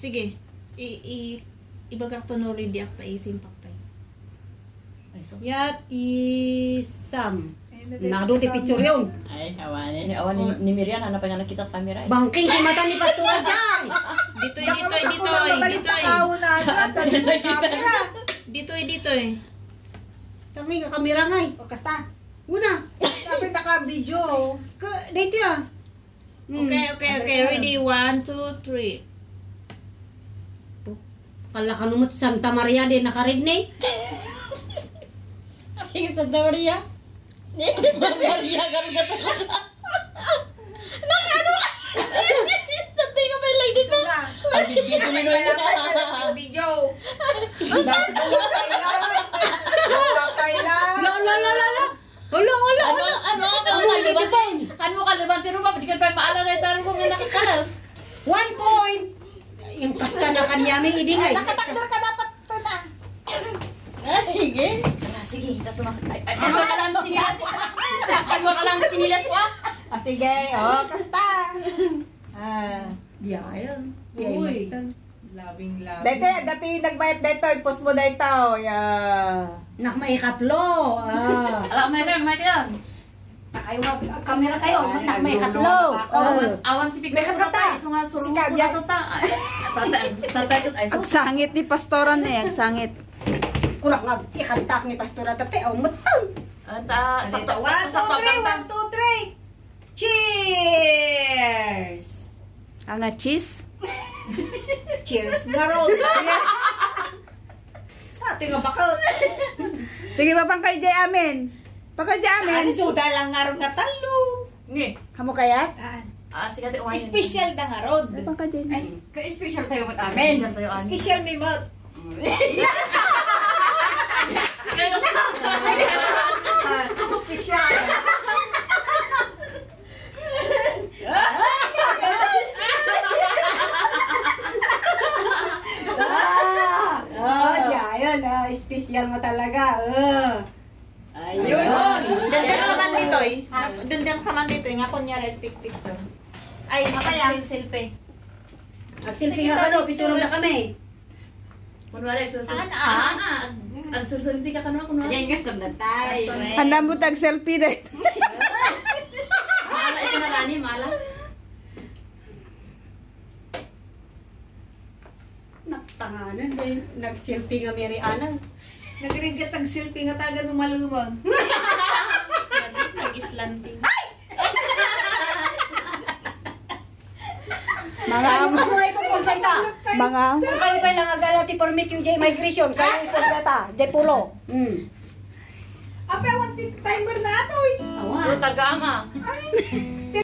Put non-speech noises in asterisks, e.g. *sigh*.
Sige. I, i, ibagak to no ready akta isim papay. Ay, so. Yat isam. Nado ti picture yun. Ay, hawanin. Ini awan ni, ni Miriam, ano pa nga nakita sa camera eh. Bangking kay mata ni Pastora ditoy, ditoy. na. Sa camera. Ditoy, ditoy. Tangi nga kamera ngay. O kasta. Una. Sabi naka-video. Ka, dito ya. Hmm. Okay, okay, okay. Ready? One, two, three. Kala ka numot Santa Maria din nakaridney. *laughs* Ay, Santa Maria. Maria, ganun ka talaga. *laughs* Tatay ka pa lang dito. Na. Ang bibito ni Noy. Video. Wakay lang. La la la la la. Hala hala. Ano, ano, ano, ano? Ano ba? Ka na ito kung nakakalas. One point. Yung kasta na kanyami idingay. Nakatakdar ka dapat ito na. Ah, sige. Ah, sige, ito tumak. Ay, ay, ano ka lang sinilas? Ano ka lang sinilas ko ah? Ah, sige. O, kasta. Ah. Diyan. Uy. Diyan. Labing labing. Dito, dati nagbayad dito. Post mo dito. Yeah. Nak may katlo. Ah. Alam mo yan, may yan. Kayo kamera kayo. Nak may katlo. Awan, tipik May na ta. Ay, so. Ang sangit ni pastoran eh, ang sangit. Kurang nga ikantak ni Pastora tate. Oh, matang. Ta, sakto, One, two, three. One, two, three. Cheers! Ang cheese. *laughs* Cheers nga roll. Ate nga bakal. Sige pa pang kay Jay Amen. Pa kay Jay Ate Amen. suda lang nga nga talo. Ngi. Kamu kayat? Ah, Ah, sige, ate, umayin. Special na nga rod. Jay. Ay, Ka-special tayo mo amin. Special tayo amin. special may mouth. Ah, Special. Ah! Oh, diyan. Ah, special mo talaga. Oh. Ayun. Dandan ka man dito eh. Dandan ka man dito eh. Nga kunyari, pick picture. Ay, Mamaya. silsilpe. Agsilpi nga kano, picture na kami. Kunwari, susunod. Ano, ah? Ang susunod ka kano, kunwari. Yan gusto na tayo. Handa mo tag selfie dito. Mala, ito na lani, mala. Naktanganan dahil nagsilpi nga Mary Ana. Nagrigat ang silpi nga taga numalumang. Nag-islanting. Mga mo ay pupunta na? mga Kung kayo ba lang agala ti permit yung J migration sa yung data, J pulo. Hmm. Apa, want timer na ito eh. Awa. Puro tagama. Ay,